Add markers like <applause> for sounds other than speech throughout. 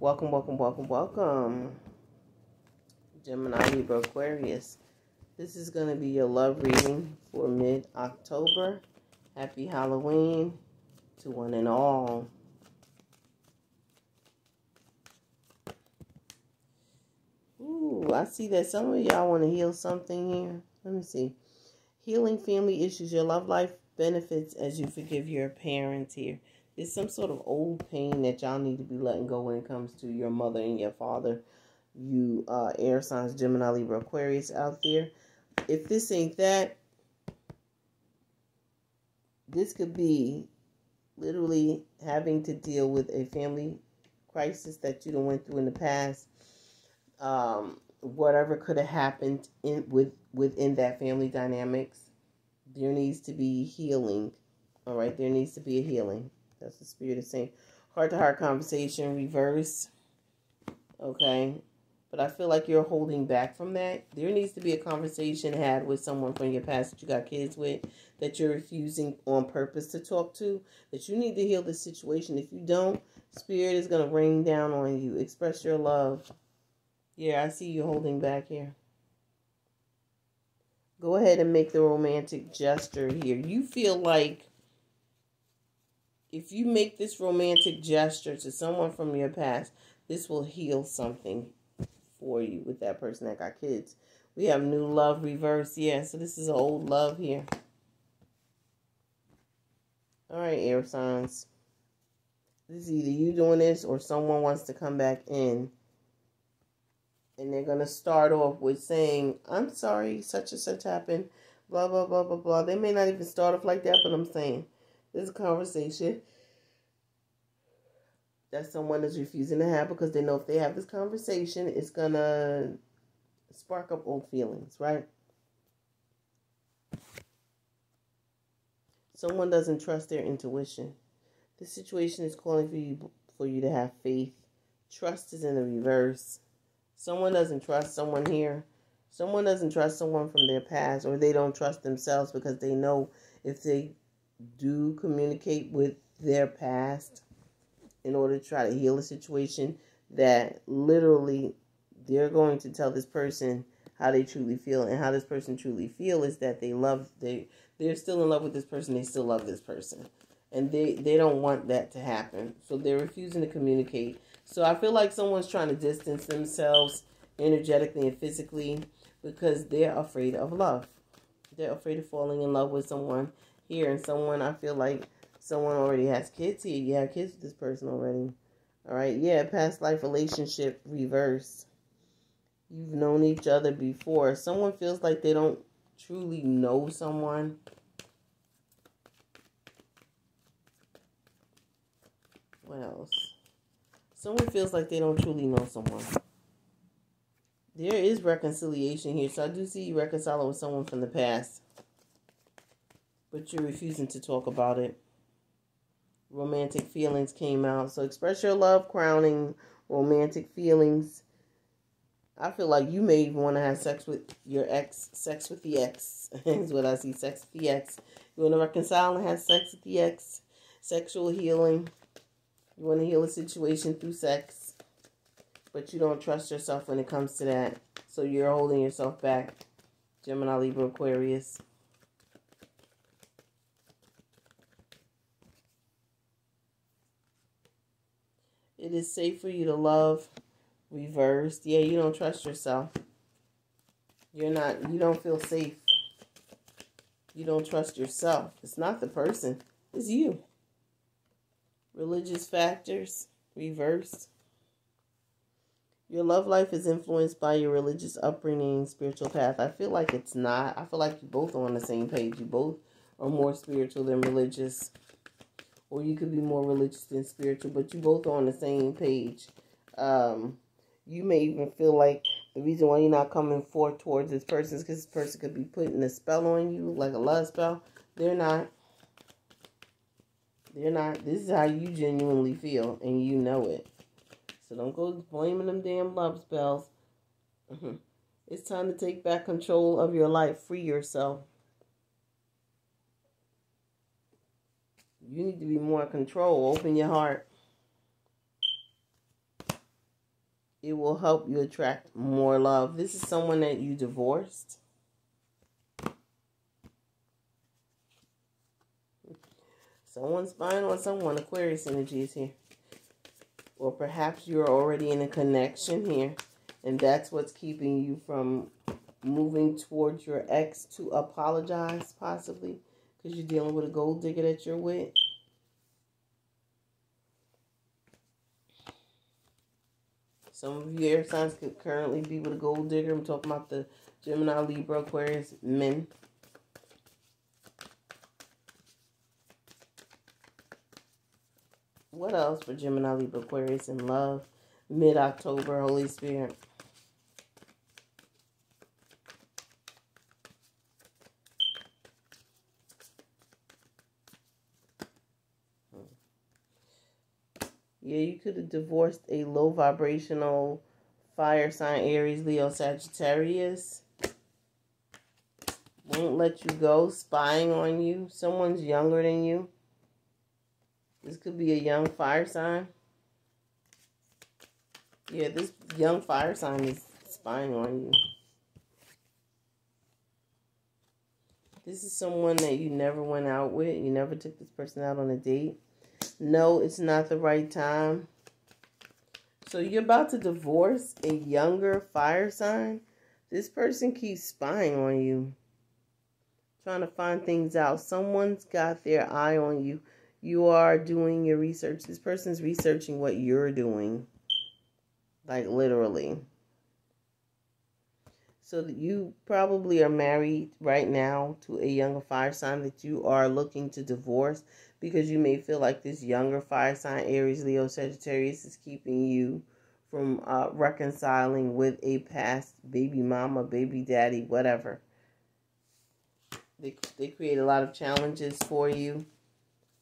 Welcome, welcome, welcome, welcome. Gemini, Libra, Aquarius. This is going to be your love reading for mid October. Happy Halloween to one and all. Ooh, I see that some of y'all want to heal something here. Let me see. Healing family issues. Your love life benefits as you forgive your parents here. There's some sort of old pain that y'all need to be letting go when it comes to your mother and your father. You uh, air signs, Gemini, Libra, Aquarius out there. If this ain't that, this could be literally having to deal with a family crisis that you don't went through in the past. Um, whatever could have happened in with within that family dynamics, there needs to be healing. All right, there needs to be a healing. That's the spirit of saying. Heart to heart conversation, reverse. Okay. But I feel like you're holding back from that. There needs to be a conversation had with someone from your past that you got kids with that you're refusing on purpose to talk to. That you need to heal the situation. If you don't, spirit is going to rain down on you. Express your love. Yeah, I see you holding back here. Go ahead and make the romantic gesture here. You feel like if you make this romantic gesture to someone from your past, this will heal something for you with that person that got kids. We have new love reverse. Yeah, so this is old love here. All right, air signs. This is either you doing this or someone wants to come back in. And they're going to start off with saying, I'm sorry, such and such happened. Blah, blah, blah, blah, blah. They may not even start off like that, but I'm saying this conversation that someone is refusing to have because they know if they have this conversation, it's to spark up old feelings, right? Someone doesn't trust their intuition. This situation is calling for you for you to have faith. Trust is in the reverse. Someone doesn't trust someone here. Someone doesn't trust someone from their past, or they don't trust themselves because they know if they do communicate with their past in order to try to heal a situation, that literally they're going to tell this person how they truly feel. And how this person truly feel is that they love they they're still in love with this person they still love this person. And they they don't want that to happen. So they're refusing to communicate. So i feel like someone's trying to distance themselves energetically and physically because they're afraid of love. They're afraid of falling in love with someone here and someone i feel like someone already has kids here you have kids with this person already all right yeah past life relationship reverse you've known each other before. Someone feels like they don't truly know someone. What else? Someone feels like they don't truly know someone. There is reconciliation here, so I do see you reconciling with someone from the past. But you're refusing to talk about it. Romantic feelings came out. So express your love, crowning romantic feelings I feel like you may even want to have sex with your ex, sex with the ex. <laughs> is what I see, sex with the ex. You want to reconcile and have sex with the ex. Sexual healing. You want to heal a situation through sex. But you don't trust yourself when it comes to that. So you're holding yourself back. Gemini, Libra, Aquarius. It is safe for you to love reversed. Yeah, you don't trust yourself. You're not, you don't feel safe. You don't trust yourself. It's not the person, it's you. Religious factors, reversed. Your love life is influenced by your religious upbringing, spiritual path. I feel like it's not. I feel like you both are on the same page. You both are more spiritual than religious. Or you could be more religious than spiritual, but you both are on the same page. Um, you may even feel like the reason why you're not coming forth towards this person is because this person could be putting a spell on you, like a love spell. They're not. They're not. This is how you genuinely feel, and you know it. So don't go blaming them damn love spells. Mm-hmm. It's time to take back control of your life. Free yourself. You need to be more in control. Open your heart. It will help you attract more love. This is someone that you divorced. Someone's spying on someone. Aquarius energy is here. Or perhaps you're already in a connection here. And that's what's keeping you from moving towards your ex to apologize, possibly. Because you're dealing with a gold digger that you're with. Some of you air signs could currently be with a gold digger. I'm talking about the Gemini, Libra, Aquarius men. What else for Gemini, Libra, Aquarius in love? Mid-October, Holy Spirit. Yeah, you could have divorced a low vibrational fire sign, Aries, Leo, Sagittarius. Won't let you go, spying on you. Someone's younger than you. This could be a young fire sign. Yeah, this young fire sign is spying on you. This is someone that you never went out with. You never took this person out on a date. No, it's not the right time. So you're about to divorce a younger fire sign. This person keeps spying on you. Trying to find things out. Someone's got their eye on you you are doing your research. This person's researching what you're doing. Like literally. So you probably are married right now to a younger fire sign that you are looking to divorce because you may feel like this younger fire sign, Aries, Leo, Sagittarius, is keeping you from uh, reconciling with a past baby mama, baby daddy, whatever. They, they create a lot of challenges for you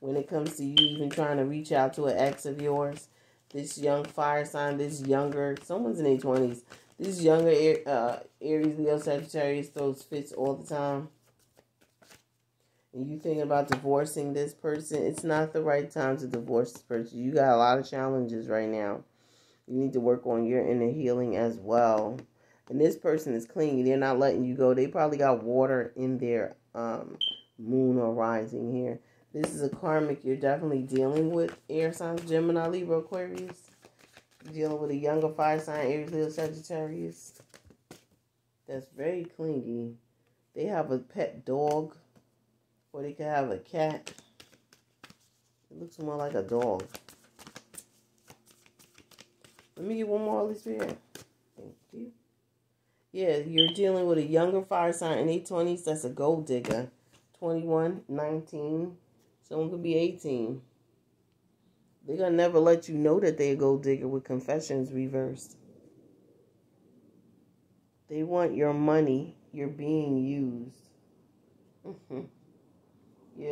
when it comes to you even trying to reach out to an ex of yours. This young fire sign, this younger, someone's in their 20s. This younger uh, Aries, Leo, Sagittarius throws fits all the time. You thinking about divorcing this person, it's not the right time to divorce this person. You got a lot of challenges right now. You need to work on your inner healing as well. And this person is clingy. They're not letting you go. They probably got water in their um, moon or rising here. This is a karmic you're definitely dealing with. Air signs, Gemini, Libra, Aquarius. Dealing with a younger fire sign, Aries, Leo, Sagittarius. That's very clingy. They have a pet dog. Or they could have a cat. It looks more like a dog. Let me get one more Holy Spirit. Thank you. Yeah, you're dealing with a younger fire sign in 820s. That's a gold digger. 21, 19, Someone could be 18. They're going to never let you know that they're a gold digger with confessions reversed. They want your money. You're being used.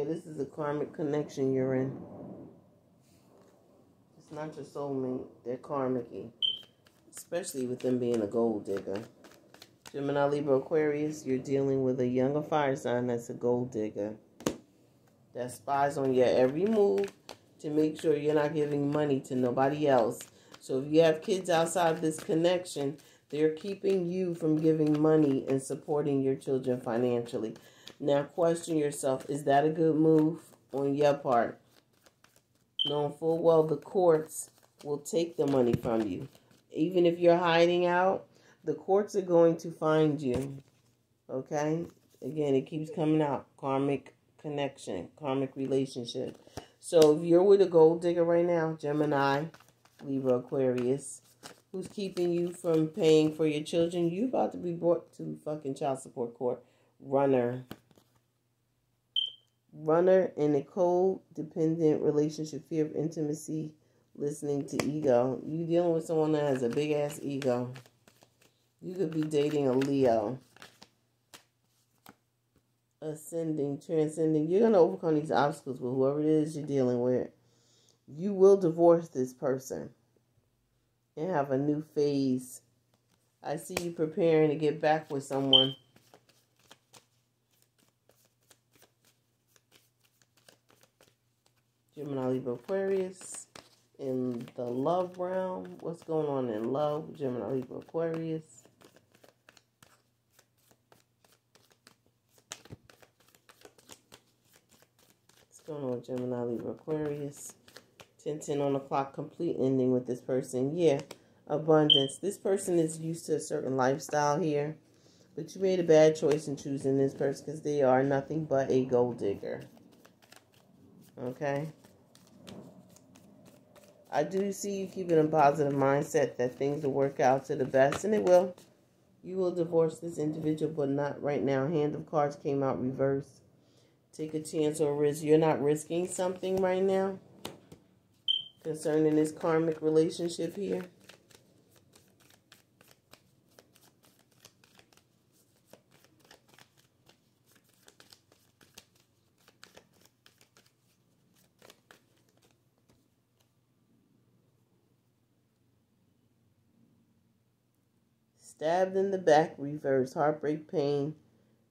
This is a karmic connection you're in. It's not your soulmate. They're karmic Especially with them being a gold digger. Gemini, Libra, Aquarius, you're dealing with a younger fire sign that's a gold digger that spies on your every move to make sure you're not giving money to nobody else. So if you have kids outside this connection, they're keeping you from giving money and supporting your children financially. Now question yourself, is that a good move on your part? Knowing full well the courts will take the money from you. Even if you're hiding out, the courts are going to find you. Okay? Again, it keeps coming out. Karmic connection, karmic relationship. So if you're with a gold digger right now, Gemini, Libra, Aquarius, who's keeping you from paying for your children, you about to be brought to fucking child support court. Runner. Runner in a codependent relationship, fear of intimacy, listening to ego. You dealing with someone that has a big ass ego. You could be dating a Leo ascending, transcending. You're going to overcome these obstacles with whoever it is you're dealing with. You will divorce this person and have a new phase. I see you preparing to get back with someone. Gemini, Libra, Aquarius. in the love realm. What's going on in love? Gemini, Libra, Aquarius. What's going on, Gemini, Libra, Aquarius? 10 10 on the clock, complete ending with this person. Yeah, abundance. This person is used to a certain lifestyle here, but you made a bad choice in choosing this person because they are nothing but a gold digger. Okay? I do see you keeping a positive mindset that things will work out to the best, and it will. You will divorce this individual, but not right now. Hand of cards came out reverse. Take a chance or risk. You're not risking something right now concerning this karmic relationship here. Stabbed in the back, reverse, heartbreak, pain,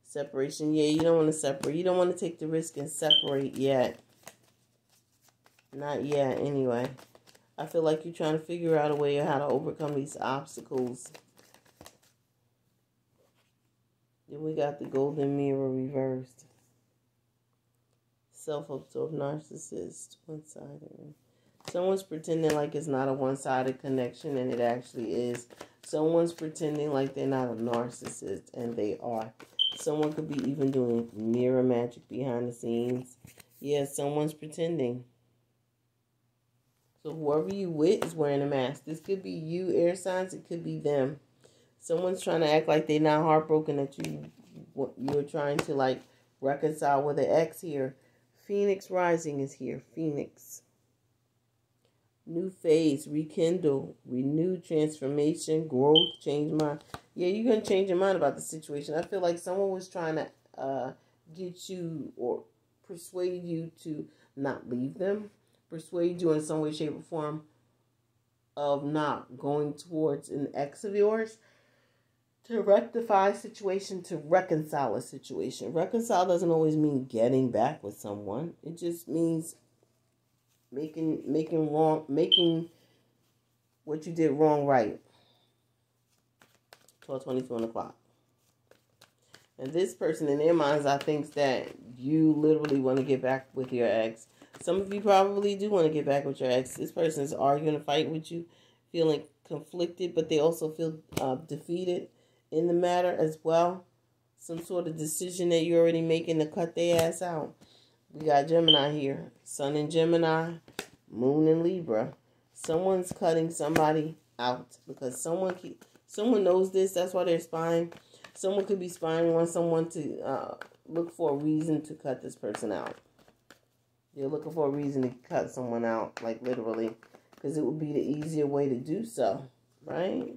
separation. Yeah, you don't want to separate. You don't want to take the risk and separate yet. Not yet, anyway. I feel like you're trying to figure out a way how to overcome these obstacles. Then we got the golden mirror reversed. Self-absorbed narcissist, one-sided. Someone's pretending like it's not a one-sided connection, and it actually is. Someone's pretending like they're not a narcissist, and they are. Someone could be even doing mirror magic behind the scenes. Yeah, someone's pretending. So whoever you with is wearing a mask. This could be you, air signs. It could be them. Someone's trying to act like they're not heartbroken that you you're trying to like reconcile with an ex here. Phoenix rising is here. Phoenix new phase, rekindle, renew, transformation, growth, change mind. Yeah, you're gonna change your mind about the situation. I feel like someone was trying to uh, get you or persuade you to not leave them, persuade you in some way, shape, or form of not going towards an ex of yours to rectify a situation, to reconcile a situation. Reconcile doesn't always mean getting back with someone. It just means making making wrong making what you did wrong right. 12 22 o'clock. And this person in their minds, I think that you literally want to get back with your ex. Some of you probably do want to get back with your ex. This person is arguing a fight with you, feeling conflicted, but they also feel uh, defeated in the matter as well. Some sort of decision that you're already making to cut their ass out. We got Gemini here. Sun in Gemini, Moon in Libra. Someone's cutting somebody out because someone keep, someone knows this. That's why they're spying. Someone could be spying on someone to uh, look for a reason to cut this person out. You're looking for a reason to cut someone out, like literally, because it would be the easier way to do so, right?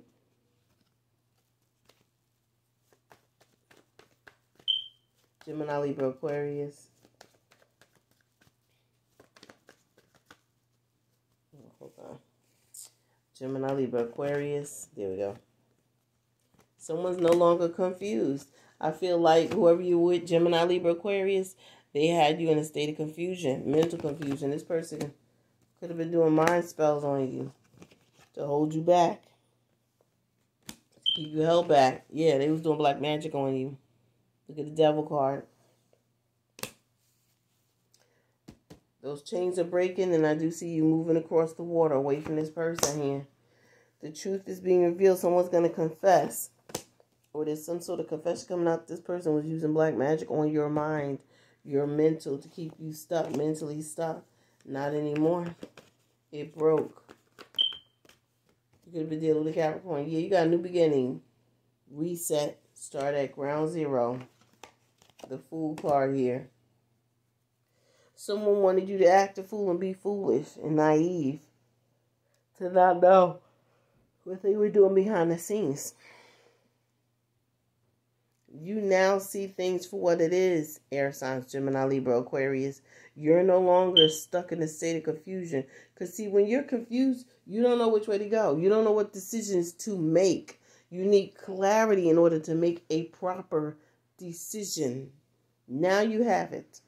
Gemini, Libra, Aquarius. Gemini, Libra, Aquarius. There we go. Someone's no longer confused. I feel like whoever you with, Gemini, Libra, Aquarius, they had you in a state of confusion, mental confusion. This person could have been doing mind spells on you to hold you back, keep you held back. Yeah, they was doing black magic on you. Look at the devil card. Those chains are breaking, and I do see you moving across the water away from this person here. The truth is being revealed. Someone's going to confess. Or there's some sort of confession coming out. This person was using black magic on your mind, your mental, to keep you stuck, mentally stuck. Not anymore. It broke. You could have been dealing with a Capricorn. Yeah, you got a new beginning. Reset. Start at ground zero. The Fool card here. Someone wanted you to act a fool and be foolish and naive. To not know what they were doing behind the scenes. You now see things for what it is, air signs, Gemini, Libra, Aquarius. You're no longer stuck in a state of confusion. Because, see, when you're confused, you don't know which way to go. You don't know what decisions to make. You need clarity in order to make a proper decision. Now you have it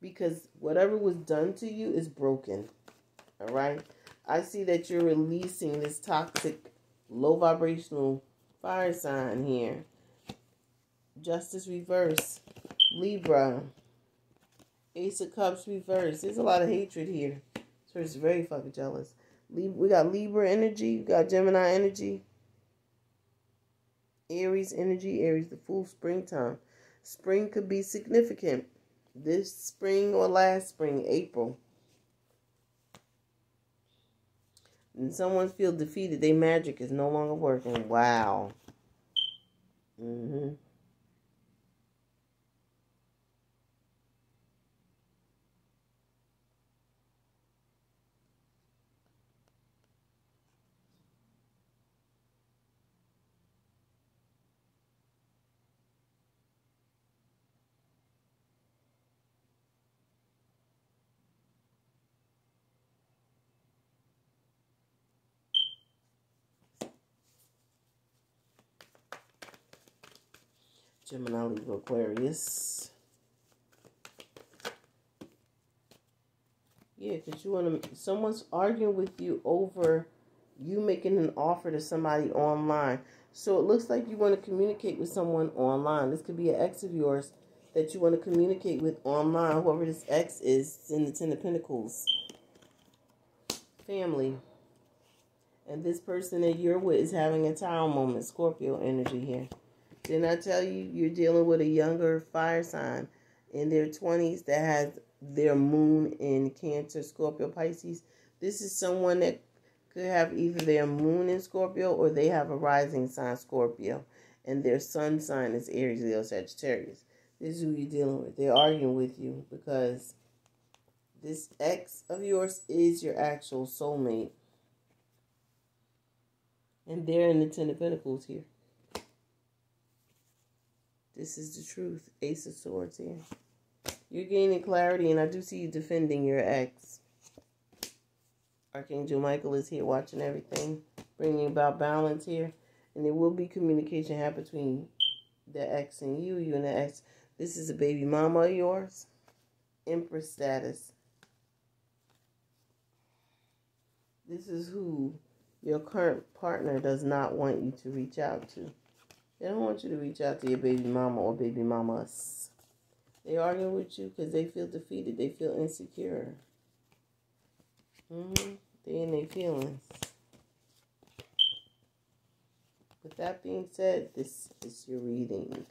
because whatever was done to you is broken. All right. I see that you're releasing this toxic, low vibrational fire sign here. Justice reverse. Libra. Ace of Cups reverse. There's a lot of hatred here. So it's very fucking jealous. We got Libra energy. We got Gemini energy. Aries energy. Aries, the full springtime. Spring could be significant. This spring or last spring, April. And someone feel defeated. Their magic is no longer working. Wow. Mm-hmm. Gemini, Libra, Aquarius. Yeah, because you want to, someone's arguing with you over you making an offer to somebody online. So it looks like you want to communicate with someone online. This could be an ex of yours that you want to communicate with online. Whoever this ex is, in the Ten of Pentacles. Family. And this person that you're with is having a tower moment. Scorpio energy here. Didn't I tell you you're dealing with a younger fire sign in their 20s that has their moon in Cancer, Scorpio, Pisces? This is someone that could have either their moon in Scorpio or they have a rising sign Scorpio and their sun sign is Aries, Leo, Sagittarius. This is who you're dealing with. They're arguing with you because this ex of yours is your actual soulmate. And they're in the Ten of Pentacles here. This is the truth. Ace of Swords here. You're gaining clarity, and I do see you defending your ex. Archangel Michael is here watching everything, bringing about balance here. And there will be communication happen between the ex and you, you and the ex. This is a baby mama of yours. Empress status. This is who your current partner does not want you to reach out to. They don't want you to reach out to your baby mama or baby mamas. They argue with you because they feel defeated. They feel insecure. Mm-hmm. They in their feelings. With that being said, this is your reading.